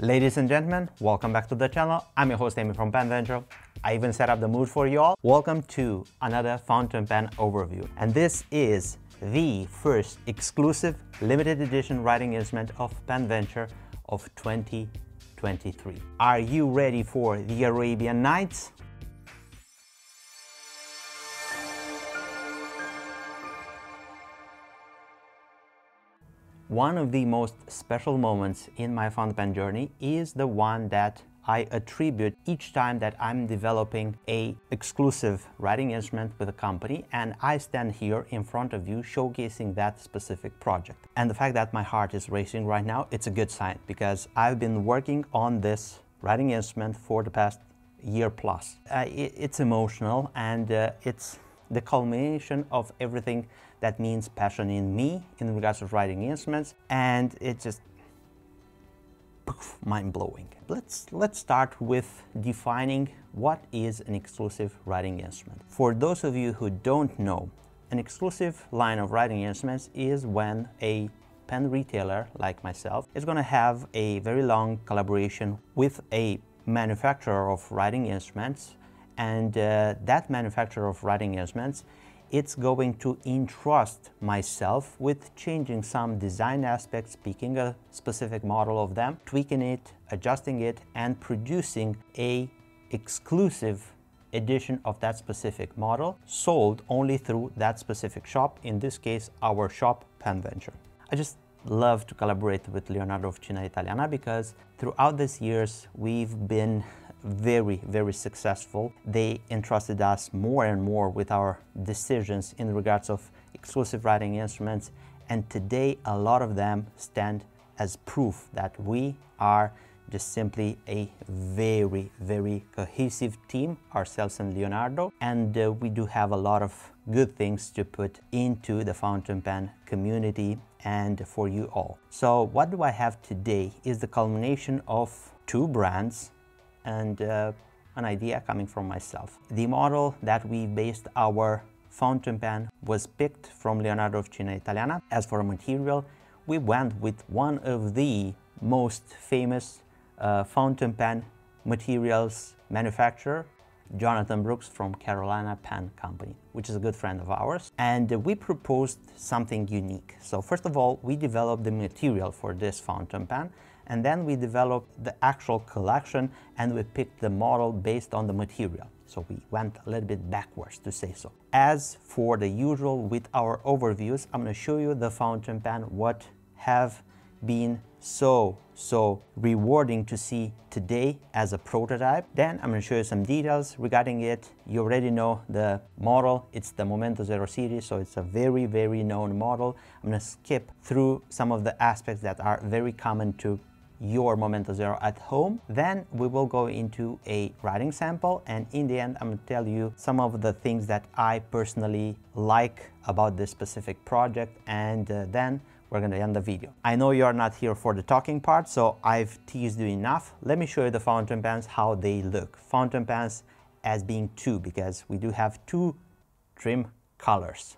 Ladies and gentlemen, welcome back to the channel. I'm your host Amy from Penventure. I even set up the mood for you all. Welcome to another fountain pen overview. And this is the first exclusive limited edition writing instrument of Penventure of 2023. Are you ready for the Arabian Nights? One of the most special moments in my fountain pen journey is the one that I attribute each time that I'm developing a exclusive writing instrument with a company and I stand here in front of you showcasing that specific project. And the fact that my heart is racing right now, it's a good sign because I've been working on this writing instrument for the past year plus. Uh, it, it's emotional and uh, it's the culmination of everything that means passion in me in regards to writing instruments and it just mind-blowing. Let's, let's start with defining what is an exclusive writing instrument. For those of you who don't know, an exclusive line of writing instruments is when a pen retailer like myself is going to have a very long collaboration with a manufacturer of writing instruments and uh, that manufacturer of writing instruments it's going to entrust myself with changing some design aspects, picking a specific model of them, tweaking it, adjusting it, and producing a exclusive edition of that specific model sold only through that specific shop, in this case, our shop, Penventure. I just love to collaborate with Leonardo Officina Italiana because throughout these years, we've been very, very successful. They entrusted us more and more with our decisions in regards of exclusive writing instruments. And today, a lot of them stand as proof that we are just simply a very, very cohesive team, ourselves and Leonardo. And uh, we do have a lot of good things to put into the fountain pen community and for you all. So what do I have today is the culmination of two brands and uh, an idea coming from myself. The model that we based our fountain pen was picked from Leonardo Officina Italiana. As for a material, we went with one of the most famous uh, fountain pen materials manufacturer, Jonathon Brooks from Carolina Pen Company, which is a good friend of ours. And we proposed something unique. So first of all, we developed the material for this fountain pen and then we developed the actual collection and we picked the model based on the material. So we went a little bit backwards to say so. As for the usual with our overviews, I'm going to show you the fountain pen, what have been so, so rewarding to see today as a prototype. Then I'm going to show you some details regarding it. You already know the model. It's the Momento Zero series, so it's a very, very known model. I'm going to skip through some of the aspects that are very common to your Momento Zero at home. Then we will go into a writing sample and in the end I'm going to tell you some of the things that I personally like about this specific project and uh, then we're going to end the video. I know you're not here for the talking part so I've teased you enough. Let me show you the fountain pens, how they look. Fountain pens as being two because we do have two trim colors.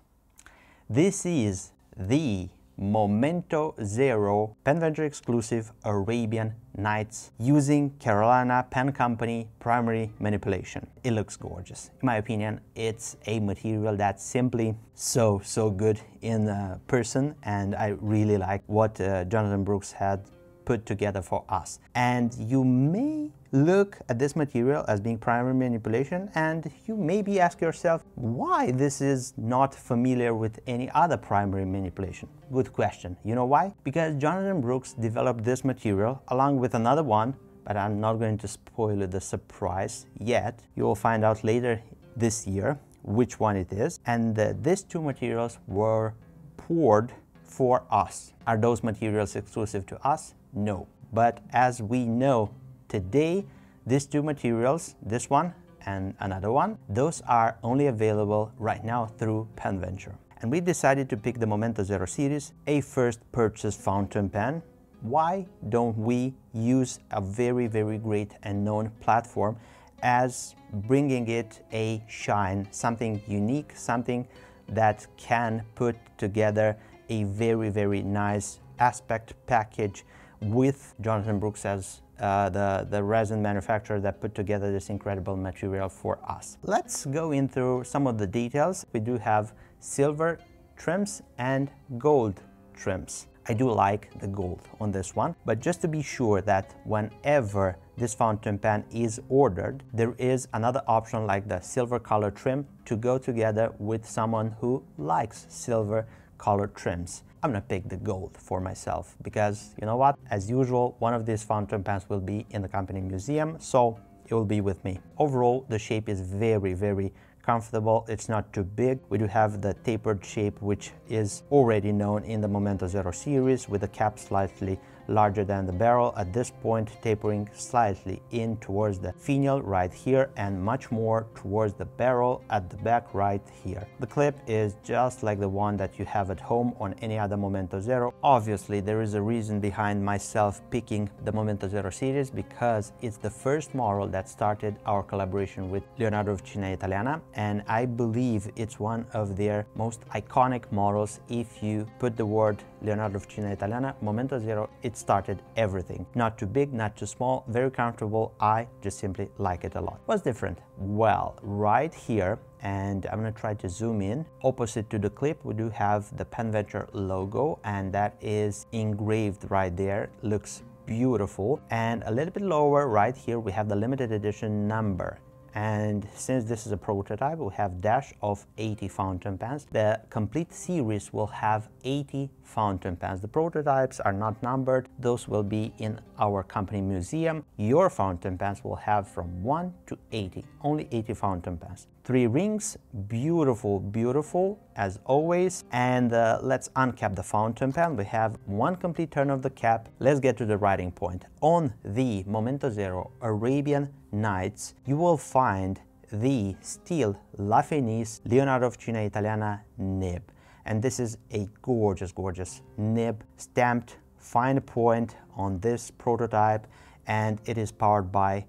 This is the Momento Zero Penventure exclusive Arabian Nights using Carolina Pen Company primary manipulation. It looks gorgeous. In my opinion, it's a material that's simply so, so good in uh, person and I really like what uh, Jonathon Brooks had put together for us. And you may look at this material as being primary manipulation and you maybe ask yourself why this is not familiar with any other primary manipulation. Good question. You know why? Because Jonathon Brooks developed this material along with another one but I'm not going to spoil the surprise yet. You will find out later this year which one it is. And uh, these two materials were poured for us. Are those materials exclusive to us? No. But as we know today, these two materials, this one and another one, those are only available right now through Penventure. And we decided to pick the Momento Zero series, a first purchase fountain pen. Why don't we use a very, very great and known platform as bringing it a shine, something unique, something that can put together a very, very nice aspect package with Jonathon Brooks as uh, the, the resin manufacturer that put together this incredible material for us. Let's go into some of the details. We do have silver trims and gold trims. I do like the gold on this one, but just to be sure that whenever this fountain pen is ordered, there is another option like the silver color trim to go together with someone who likes silver color trims. I'm gonna pick the gold for myself because you know what? As usual, one of these fountain pens will be in the company museum, so it will be with me. Overall, the shape is very, very comfortable. It's not too big. We do have the tapered shape, which is already known in the Momento Zero series with the cap slightly larger than the barrel at this point tapering slightly in towards the finial right here and much more towards the barrel at the back right here. The clip is just like the one that you have at home on any other Momento Zero. Obviously there is a reason behind myself picking the Momento Zero series because it's the first model that started our collaboration with Leonardo Officina Italiana and I believe it's one of their most iconic models if you put the word Leonardo Officina Italiana Momento Zero it's started everything. Not too big, not too small, very comfortable. I just simply like it a lot. What's different? Well, right here, and I'm gonna try to zoom in. Opposite to the clip, we do have the PenVenture logo, and that is engraved right there. Looks beautiful. And a little bit lower right here, we have the limited edition number. And since this is a prototype, we have dash of 80 fountain pens. The complete series will have 80 fountain pens. The prototypes are not numbered. Those will be in our company museum. Your fountain pens will have from 1 to 80, only 80 fountain pens. Three rings, beautiful, beautiful, as always. And uh, let's uncap the fountain pen. We have one complete turn of the cap. Let's get to the writing point. On the Momento Zero Arabian Nights, you will find the steel La Fenice Leonardo Officina Italiana nib. And this is a gorgeous, gorgeous nib stamped fine point on this prototype and it is powered by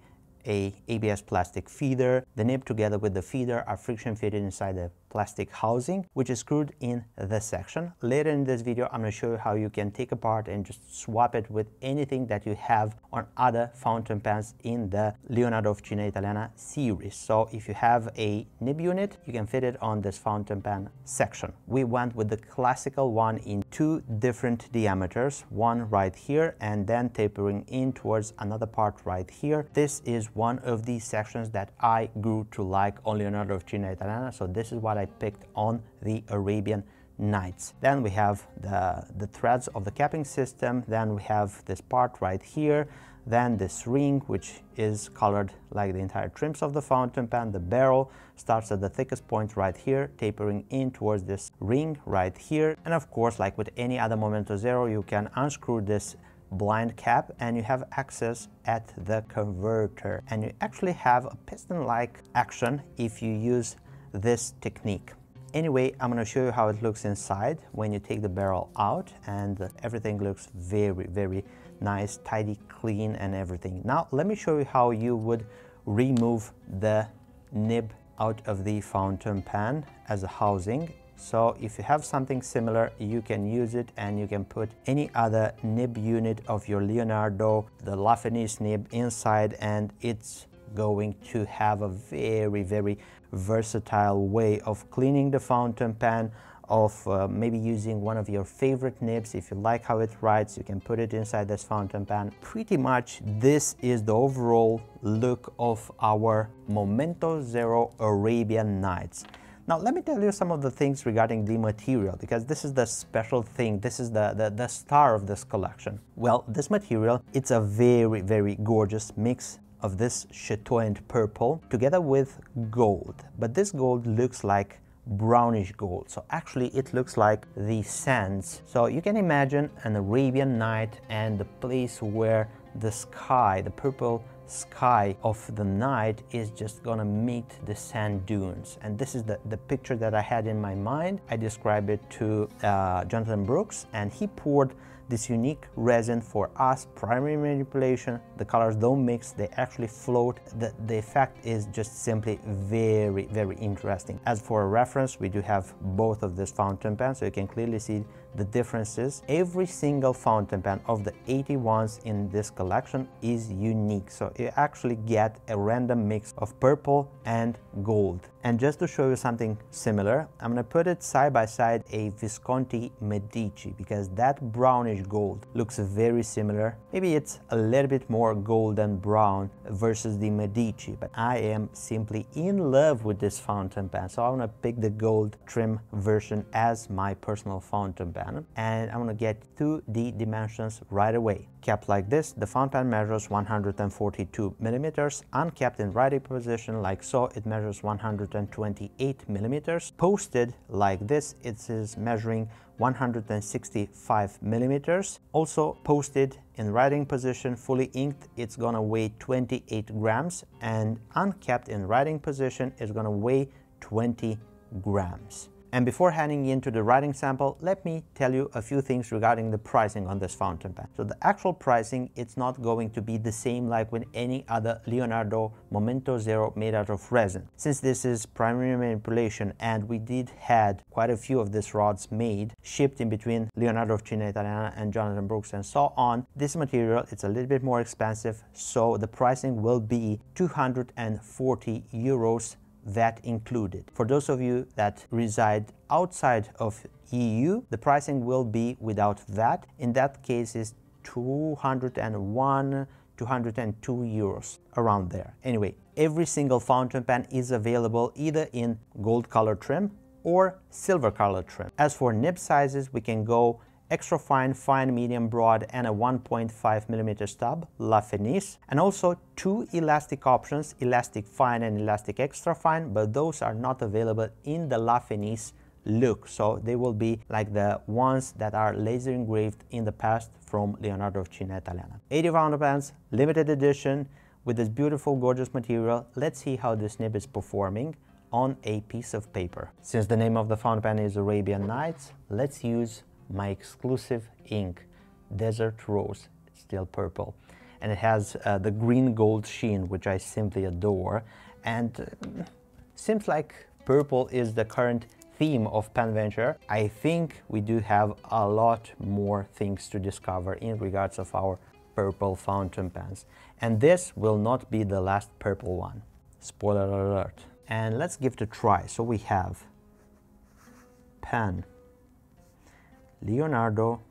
a ABS plastic feeder. The nib together with the feeder are friction fitted inside the plastic housing, which is screwed in this section. Later in this video, I'm going to show you how you can take apart and just swap it with anything that you have on other fountain pens in the Leonardo Officina Italiana series. So if you have a nib unit, you can fit it on this fountain pen section. We went with the classical one in two different diameters, one right here and then tapering in towards another part right here. This is one of these sections that I grew to like on Leonardo Officina Italiana. So this is what I picked on the Arabian Nights. Then we have the, the threads of the capping system. Then we have this part right here. Then this ring, which is colored like the entire trims of the fountain pen. The barrel starts at the thickest point right here, tapering in towards this ring right here. And of course, like with any other Momento Zero, you can unscrew this blind cap and you have access at the converter. And you actually have a piston-like action if you use this technique. Anyway, I'm going to show you how it looks inside when you take the barrel out and everything looks very, very nice, tidy, clean and everything. Now, let me show you how you would remove the nib out of the fountain pen as a housing. So if you have something similar, you can use it and you can put any other nib unit of your Leonardo, the La Fenice nib inside and it's going to have a very, very versatile way of cleaning the fountain pen, of uh, maybe using one of your favorite nibs. If you like how it writes, you can put it inside this fountain pen. Pretty much this is the overall look of our Momento Zero Arabian Nights. Now, let me tell you some of the things regarding the material, because this is the special thing. This is the, the, the star of this collection. Well, this material, it's a very, very gorgeous mix of this chatoyant purple together with gold. But this gold looks like brownish gold. So actually it looks like the sands. So you can imagine an Arabian night and the place where the sky, the purple sky of the night is just gonna meet the sand dunes. And this is the, the picture that I had in my mind. I described it to uh, Jonathon Brooks and he poured this unique resin for us, primary manipulation, the colors don't mix, they actually float. The, the effect is just simply very, very interesting. As for a reference, we do have both of this fountain pen, so you can clearly see the difference is every single fountain pen of the 80 ones in this collection is unique. So you actually get a random mix of purple and gold. And just to show you something similar, I'm gonna put it side by side a Visconti Medici because that brownish gold looks very similar. Maybe it's a little bit more golden brown versus the Medici, but I am simply in love with this fountain pen. So I'm gonna pick the gold trim version as my personal fountain pen and I'm gonna get 2D dimensions right away. Kept like this, the fountain measures 142 millimeters. Unkept in writing position like so, it measures 128 millimeters. Posted like this, it is measuring 165 millimeters. Also posted in writing position, fully inked, it's gonna weigh 28 grams and unkept in writing position, it's gonna weigh 20 grams. And before handing into the writing sample, let me tell you a few things regarding the pricing on this fountain pen. So the actual pricing, it's not going to be the same like with any other Leonardo Momento Zero made out of resin. Since this is primary manipulation and we did had quite a few of these rods made, shipped in between Leonardo Officina Italiana and Jonathon Brooks and so on, this material, it's a little bit more expensive, so the pricing will be 240 euros VAT included. For those of you that reside outside of EU, the pricing will be without VAT. In that case, is 201 202 euros around there. Anyway, every single fountain pen is available either in gold color trim or silver color trim. As for nib sizes, we can go extra fine, fine, medium, broad, and a 1.5 millimeter stub, La Fenice, and also two elastic options, elastic fine and elastic extra fine, but those are not available in the La Fenice look. So they will be like the ones that are laser engraved in the past from Leonardo Officina Italiana. 80 round pens, limited edition, with this beautiful, gorgeous material. Let's see how this nib is performing on a piece of paper. Since the name of the fountain pen is Arabian Nights, let's use my exclusive ink, Desert Rose, still purple. And it has uh, the green gold sheen, which I simply adore. And uh, seems like purple is the current theme of PenVenture. I think we do have a lot more things to discover in regards of our purple fountain pens. And this will not be the last purple one. Spoiler alert. And let's give it a try. So we have pen Leonardo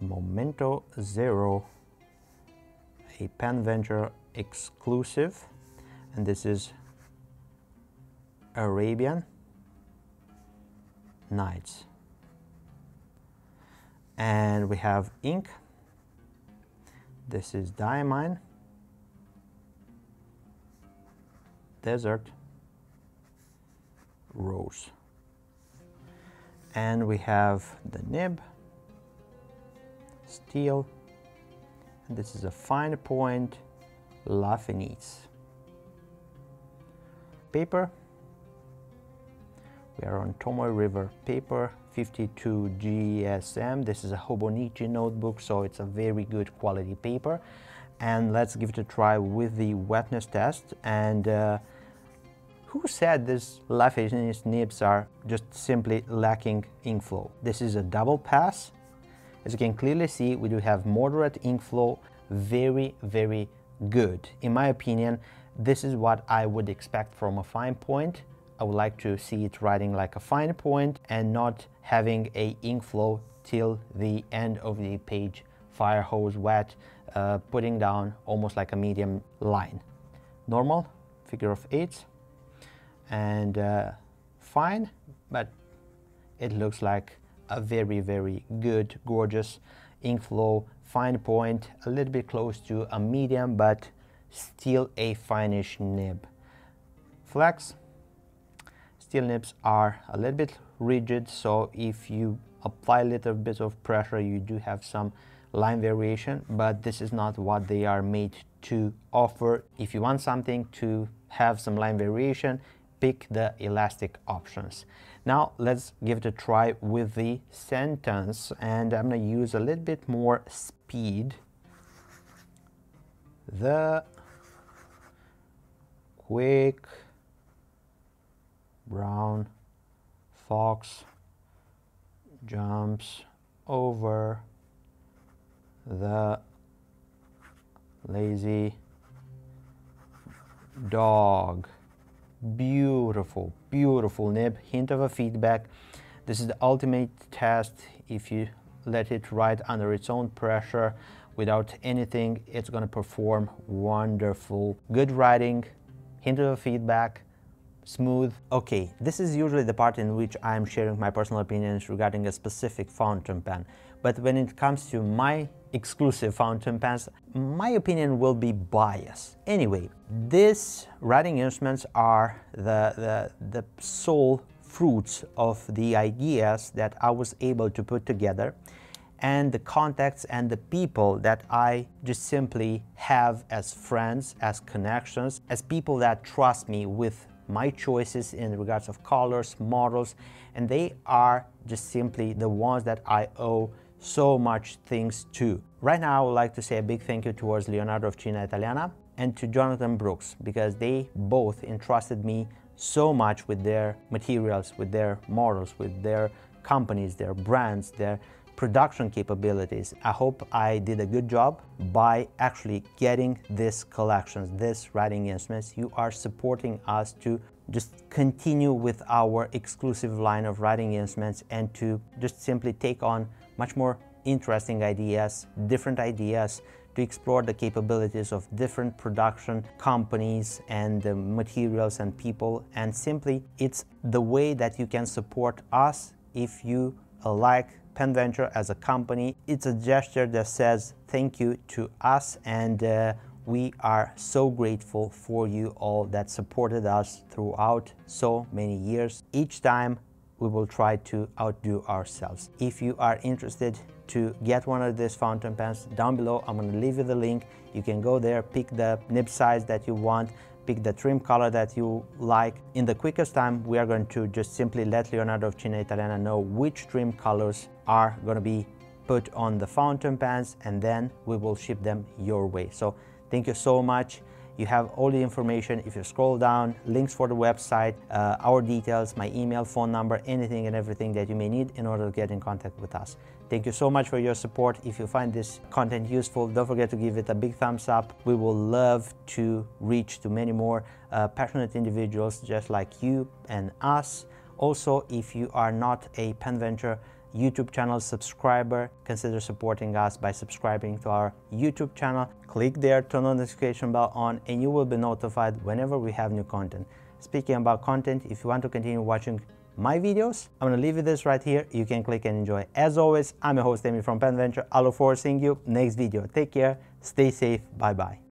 Momento Zero, a PenVenture exclusive, and this is Arabian Nights. And we have ink. This is Diamine, Desert, Rose and we have the nib, steel, and this is a fine point La. Paper, we are on Tomoe River paper 52 GSM. This is a Hobonichi notebook, so it's a very good quality paper. And let's give it a try with the wetness test. And uh, who said these La Fenice nibs are just simply lacking ink flow? This is a double pass. As you can clearly see, we do have moderate ink flow, very, very good. In my opinion, this is what I would expect from a fine point. I would like to see it writing like a fine point and not having a ink flow till the end of the page, fire hose wet, uh, putting down almost like a medium line. Normal, figure of eights, and uh, fine, but it looks like a very, very good, gorgeous ink flow, fine point, a little bit close to a medium, but still a finish nib. Flex, steel nibs are a little bit rigid, so if you apply a little bit of pressure, you do have some line variation, but this is not what they are made to offer. If you want something to have some line variation, pick the elastic options. Now let's give it a try with the sentence and I'm going to use a little bit more speed. The quick brown fox jumps over the lazy dog. Beautiful, beautiful nib, hint of a feedback. This is the ultimate test. If you let it ride under its own pressure without anything, it's gonna perform wonderful. Good riding, hint of a feedback, smooth. Okay, this is usually the part in which I'm sharing my personal opinions regarding a specific fountain pen. But when it comes to my exclusive fountain pens, my opinion will be biased. Anyway, these writing instruments are the, the, the sole fruits of the ideas that I was able to put together and the contacts and the people that I just simply have as friends, as connections, as people that trust me with my choices in regards of colors, models, and they are just simply the ones that I owe so much things to. Right now, I would like to say a big thank you towards Leonardo Officina Italiana and to Jonathon Brooks because they both entrusted me so much with their materials, with their models, with their companies, their brands, their production capabilities. I hope I did a good job by actually getting these collections, these writing instruments. You are supporting us to just continue with our exclusive line of writing instruments and to just simply take on much more interesting ideas, different ideas to explore the capabilities of different production companies and the materials and people and simply it's the way that you can support us if you like PenVenture as a company. It's a gesture that says thank you to us and uh, we are so grateful for you all that supported us throughout so many years. Each time we will try to outdo ourselves. If you are interested to get one of these fountain pens, down below I'm going to leave you the link. You can go there, pick the nib size that you want, pick the trim color that you like. In the quickest time, we are going to just simply let Leonardo Officina Italiana know which trim colors are going to be put on the fountain pens and then we will ship them your way. So thank you so much. You have all the information. If you scroll down, links for the website, uh, our details, my email, phone number, anything and everything that you may need in order to get in contact with us. Thank you so much for your support. If you find this content useful, don't forget to give it a big thumbs up. We will love to reach to many more uh, passionate individuals just like you and us. Also, if you are not a PenVenture YouTube channel subscriber, consider supporting us by subscribing to our YouTube channel. Click there, turn on the notification bell on, and you will be notified whenever we have new content. Speaking about content, if you want to continue watching my videos, I'm gonna leave you this right here. You can click and enjoy. As always, I'm your host, Amy from PenVenture. I look forward to seeing you next video. Take care, stay safe, bye-bye.